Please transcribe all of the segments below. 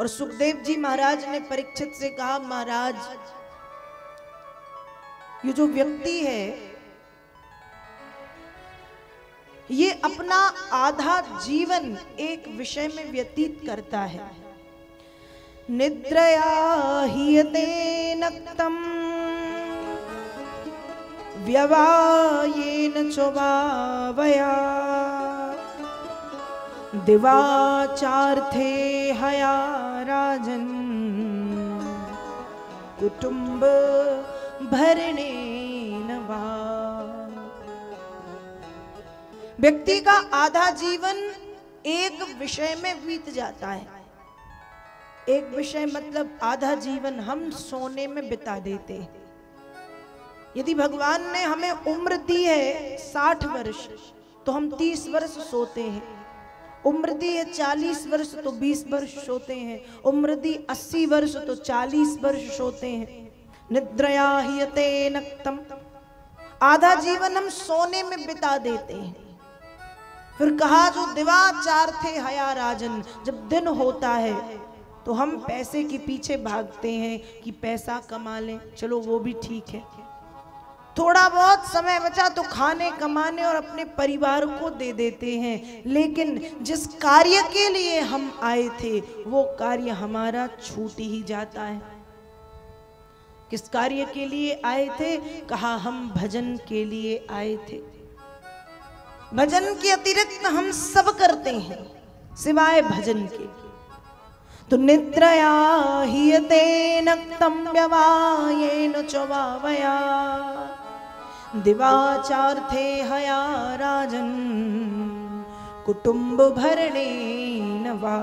और सुखदेव जी महाराज ने परीक्षित से कहा, महाराज, ये जो व्यक्ति है, ये अपना आधा जीवन एक विषय में व्यतीत करता है। निद्रया हीयते नक्तम, व्यवायेन चोवावया दिवाचार्थे हया राजन। कुटुंब भरणे नवा। व्यक्ति का आधा जीवन एक विषय में बीत जाता है। एक विषय मतलब आधा जीवन हम सोने में बिता देते यदि भगवान ने हमें उम्र दी है साठ वर्ष तो हम तीस वर्ष सोते हैं। उम्र दी है चालीस वर्ष तो बीस वर्ष सोते हैं। उम्र दी अस्सी वर्ष तो चालीस वर्ष सोते हैं। निद्रया हियते नक्तम। आधा जीवन हम सोने में बिता देते हैं। फिर कहा, जो दिवाचार थे हया राजन, जब दिन होता है तो हम पैसे के पीछे भागते हैं कि पैसा कमा लें। चलो, वो भी ठीक है। थोड़ा बहुत समय बचा तो खाने कमाने और अपने परिवार को दे देते हैं। लेकिन जिस कार्य के लिए हम आए थे, वो कार्य हमारा छूट ही जाता है। किस कार्य के लिए आए थे? कहा, हम भजन के लिए आए थे। भजन के अतिरिक्त हम सब करते हैं, सिवाय भजन के। तो निद्रया हियते नक्तम व्यवायेन चवावया। दिवाचार्थे हया राजन कुटुंब भरणे नवा।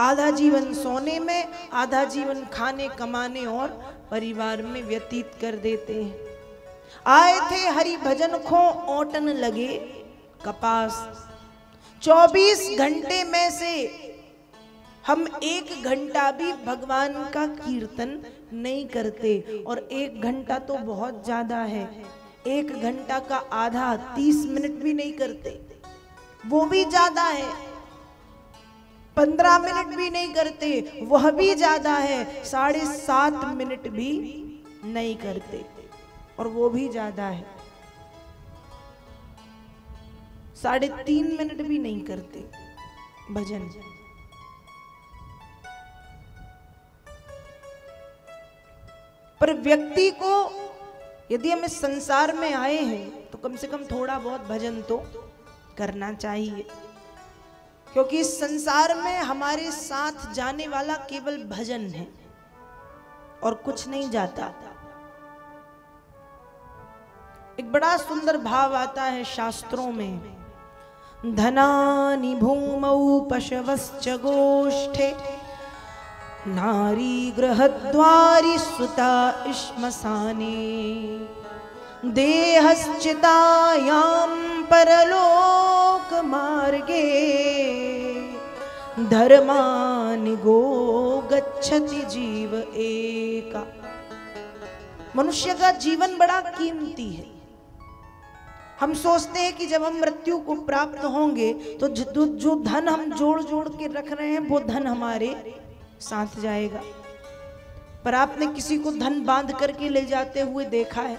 आधा जीवन सोने में, आधा जीवन खाने कमाने और परिवार में व्यतीत कर देते हैं। आए थे हरि भजन खो ओटन लगे कपास। 24 घंटे में से हम एक घंटा भी भगवान का कीर्तन नहीं करते और एक घंटा तो बहुत ज़्यादा है। एक घंटा का आधा तीस मिनट भी नहीं करते। वो भी ज़्यादा है। पंद्रह मिनट भी नहीं करते, वह भी ज़्यादा है। साढ़े सात मिनट भी नहीं करते और वो भी ज़्यादा है। साढ़े तीन मिनट भी नहीं करते। भजन। पर व्यक्ति को यदि हम इस संसार में आए हैं तो कम से कम थोड़ा बहुत भजन तो करना चाहिए। क्योंकि इस संसार में हमारे साथ जाने वाला केवल भजन है और कुछ नहीं जाता। एक बड़ा सुंदर भाव आता है शास्त्रों में। धनानि भूमौ पशवश्च गोष्ठे नारी गृहद्वारि सुता श्मशाने देहश्चितायां परलोक मार्गे धर्मानि गो गच्छति जीव एका। मनुष्य का जीवन बड़ा कीमती है। हम सोचते हैं कि जब हम मृत्यु को प्राप्त होंगे तो जो धन हम जोड़ जोड़ के रख रहे हैं, वो धन हमारे साथ जाएगा। पर आपने किसी को धन बाँध करके ले जाते हुए देखा है।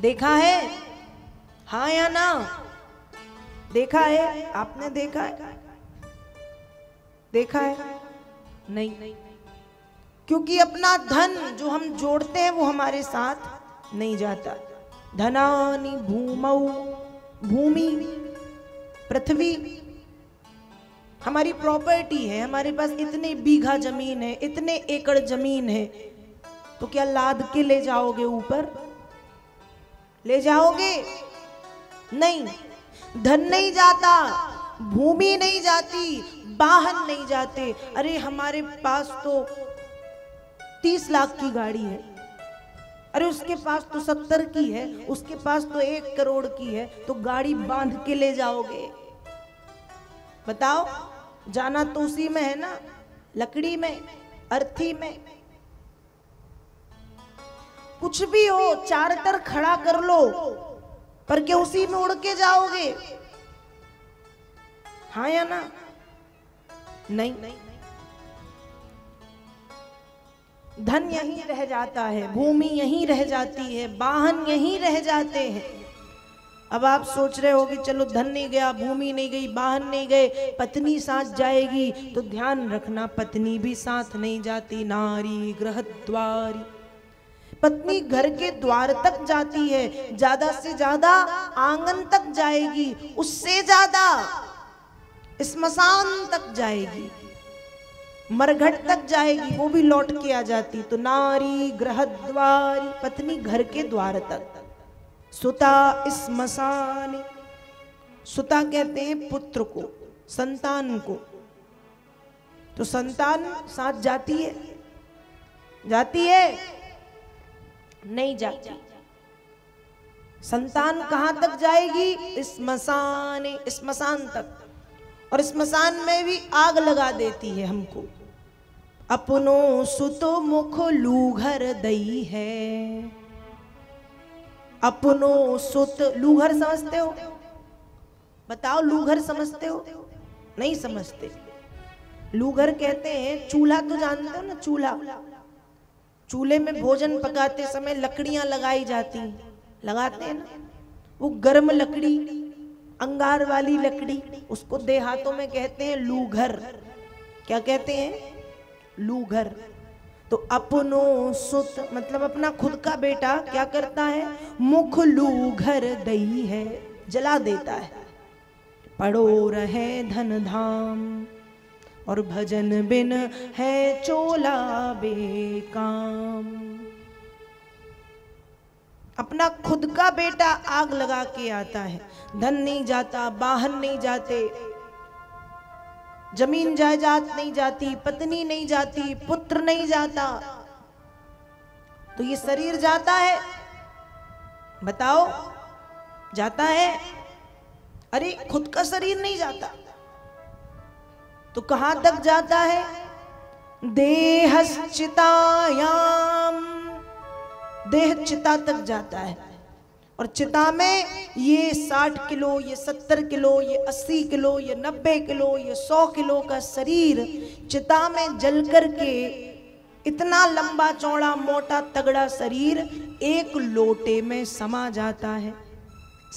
देखा है? हाँ या ना? देखा है? आपने देखा है? देखा है? नहीं। क्योंकि अपना धन जो हम जोड़ते हैं वो हमारे साथ नहीं जाता। धनानी भूमौ, भूमि, पृथ्वी हमारी प्रॉपर्टी है, हमारे पास इतने बीघा ज़मीन है, इतने एकड़ ज़मीन है तो क्या लाद के ले जाओगे ऊपर? ले जाओगे? नहीं। धन नहीं जाता, भूमि नहीं जाती, वाहन नहीं जाते। अरे, हमारे पास तो तीस लाख की गाड़ी है। अरे, उसके पास तो सत्तर की है, उसके पास तो एक करोड़ की है तो गाड़ी बाँध के ले जाओगे। बताओ। जाना तो उसी में है ना? लकड़ी में, अर्थी में। कुछ भी हो चार्टर खड़ा कर लो, पर क्या उसी में उड़ के जाओगे? हाँ या ना? नहीं। धन यहीं रह जाता है, भूमि यहीं रह जाती है, वाहन यहीं रह जाते हैं। अब आप सोच रहे हो कि चलो धन नहीं गया, भूमि नहीं गई, वाहन नहीं गए, पत्नी साथ जाएगी तो ध्यान रखना पत्नी भी साथ नहीं जाती, नारी ग्रह द्वारी। पत्नी घर के द्वार तक जाती है, ज़्यादा से ज़्यादा आँगन तक जाएगी, उससे ज़्यादा स्मशान तक जाएगी। मरघट तक जाएगी, वो भी लौट के आ जाती तो नारी ग्रह द्वारी, पत्नी घर के द्वार तक। सुता स्मशान सुता कहते हैं पुत्र को, संतान को। तो संतान साथ जाती है? जाती है? नहीं जाती। संतान कहाँ तक जाएगी? स्मशान स्मशान तक। और स्मशान में भी आग लगा देती है हमको। अपनो सुतो मुख लूघर दई है। अपनो सुत लूघर समझते हो? बताओ लूघर समझते हो? नहीं समझते। लूघर कहते हैं, चूल्हा तो जानते हो ना, चूल्हा? चूल्हे में भोजन पकाते समय लकड़ियाँ लगाई जाती लगाते हैं ना? वो गर्म लकड़ी, अंगार वाली लकड़ी, उसको देहातों में कहते हैं लूघर क्या कहते हैं? लूघर तो अपनो सुत मतलब अपना खुद का बेटा क्या करता है? मुख लू घर दई है, जला देता है। पड़ो रहे धन धाम, और भजन बिन है चोला बेकाम। अपना खुद का बेटा आग लगा के आता है। धन नहीं जाता वाहन नहीं जाते ज़मीन जायदाद नहीं जाती, पत्नी नहीं जाती, पुत्र नहीं जाता। तो ये शरीर जाता है। बताओ, जाता है? अरे, खुद का शरीर नहीं जाता। तो कहाँ तक जाता है? देहश्चितायाम। देह चिता तक जाता है। और चिता में ये साठ किलो, ये सत्तर किलो, ये अस्सी किलो, ये नब्बे किलो, ये सौ किलो का शरीर चिता में जल कर के इतना लंबा, चौड़ा, मोटा, तगड़ा शरीर एक लोटे में समा जाता है।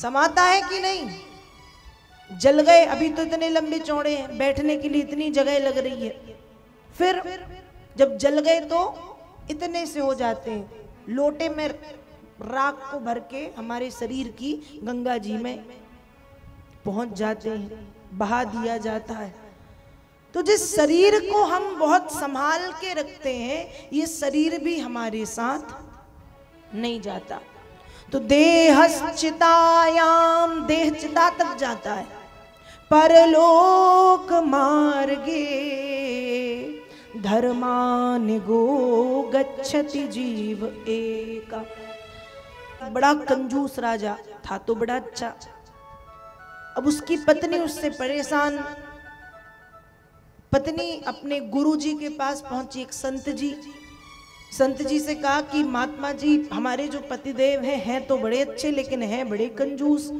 समाता है कि नहीं? जल गए, अभी तो इतने लंबे चौड़े हैं, बैठने के लिए इतनी जगह लग रही है। फिर जब जल गए तो इतने से हो जाते हैं, लोटे में राख को भर के हमारे शरीर की गंगा जी में पहुँच जाते हैं, बहा दिया जाता है। तो जिस शरीर को हम बहुत संभाल के रखते हैं, ये शरीर भी हमारे साथ नहीं जाता। तो देह चितायाम देह चिता तक जाता है। परलोक मार्गे धर्मान गो गच्छति जीव एका। बड़ा कंजूस राजा था तो बड़ा अच्छा। अब उसकी पत्नी उससे परेशान। पत्नी अपने गुरुजी के पास पहुँची एक संत जी। संत जी से कहा कि महात्मा जी, हमारे जो पतिदेव हैं हैं तो बड़े अच्छे, लेकिन हैं बड़े कंजूस।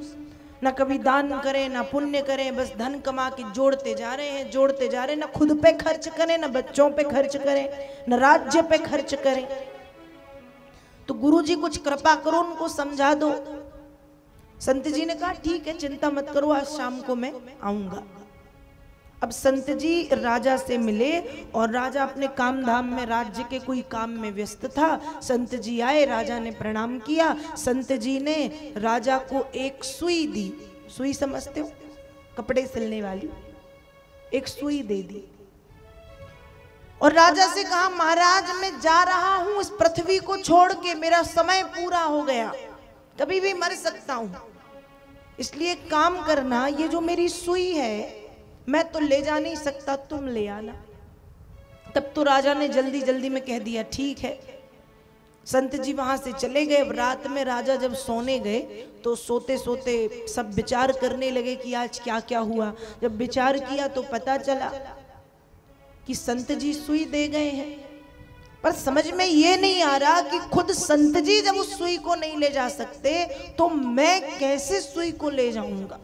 ना कभी दान करें, ना पुण्य करें, बस धन कमा के जोड़ते जा रहे हैं, जोड़ते जा रहे हैं। ना खुद पे खर्च करें, ना बच्चों पे खर्च करें, ना राज्य पे खर्च करें। तो गुरु जी कुछ कृपा करो, उनको समझा दो। संत जी ने कहा, ठीक है, चिंता मत करो, आज शाम को मैं आऊँगा। अब संत जी राजा से मिले, और राजा अपने काम धाम में, राज्य के कोई काम में व्यस्त था। संत जी आए, राजा ने प्रणाम किया। संत जी ने राजा को एक सुई दी। सुई समझते हो? कपड़े सिलने वाली। एक सुई दे दी। और राजा से कहा महाराज मैं जा रहा हूँ इस पृथ्वी को छोड़ के मेरा समय पूरा हो गया। कभी भी मर सकता हूँ। इसलिए काम करना ये जो मेरी सुई है मैं तो ले जा नहीं सकता तुम ले आना। तब तो राजा ने जल्दी जल्दी में कह दिया ठीक है। संत जी वहाँ से चले गए। रात में राजा जब सोने गए तो सोते सोते सब विचार करने लगे कि आज क्या क्या हुआ। जब विचार किया तो पता चला कि संत जी सुई दे गए हैं। पर समझ में ये नहीं आ रहा कि खुद संत जी जब उस सुई को नहीं ले जा सकते तो मैं कैसे सुई को ले जाऊँगा?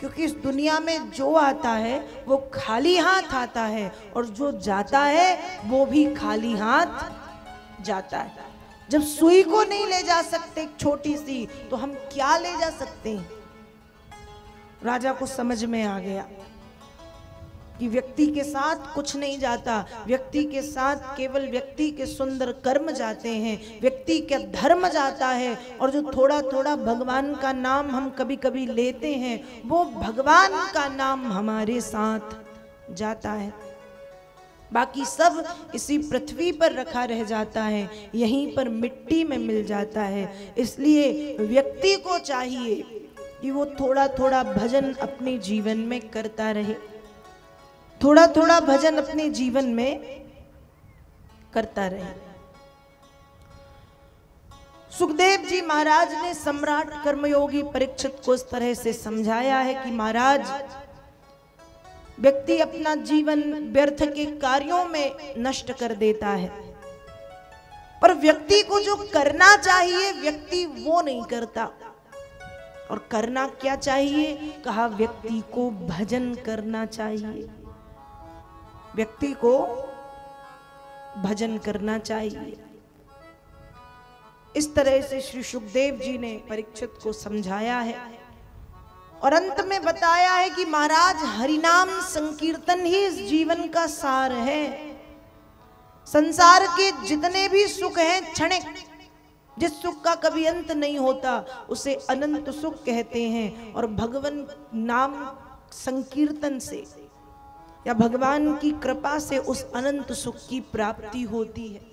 क्योंकि इस दुनिया में जो आता है, वो खाली हाथ आता है, और जो जाता है, वो भी खाली हाथ जाता है। जब सुई को नहीं ले जा सकते छोटी सी तो हम क्या ले जा सकते हैं? राजा को समझ में आ गया। कि व्यक्ति के साथ कुछ नहीं जाता। व्यक्ति के साथ केवल व्यक्ति के सुंदर कर्म जाते हैं। व्यक्ति का धर्म जाता है और जो थोड़ा थोड़ा भगवान का नाम हम कभी कभी लेते हैं, वो भगवान का नाम हमारे साथ जाता है। बाकी सब इसी पृथ्वी पर रखा रह जाता है, यहीं पर मिट्टी में मिल जाता है। इसलिए व्यक्ति को चाहिए कि वो थोड़ा थोड़ा भजन अपने जीवन में करता रहे। थोड़ा थोड़ा भजन अपने जीवन में करता रहे। सुखदेव जी महाराज ने सम्राट कर्मयोगी परीक्षित को इस तरह से समझाया है कि महाराज, व्यक्ति अपना जीवन व्यर्थ के कार्यों में नष्ट कर देता है। पर व्यक्ति को जो करना चाहिए, व्यक्ति वो नहीं करता। और करना क्या चाहिए? कहा, व्यक्ति को भजन करना चाहिए। व्यक्ति को भजन करना चाहिए। इस तरह से श्री सुखदेव जी ने परीक्षित को समझाया है और अंत में बताया है कि महाराज, हरिनाम संकीर्तन ही इस जीवन का सार है। संसार के जितने भी सुख हैं, क्षणिक, जिस सुख का कभी अंत नहीं होता, उसे अनंत सुख कहते हैं। और भगवान नाम संकीर्तन से या भगवान की कृपा से उस अनंत सुख की प्राप्ति होती है।